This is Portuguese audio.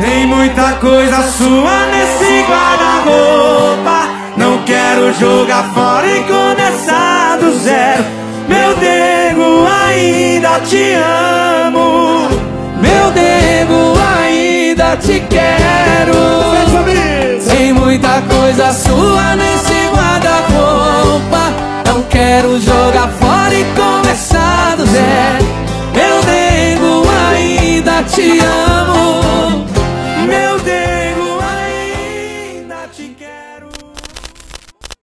Tem muita coisa sua nesse guarda-roupa. Não quero jogar fora e começar do zero. Meu Diego ainda te amo. Meu Diego ainda te quero. Tem muita coisa sua nesse guarda-roupa. Não quero jogar fora e começar.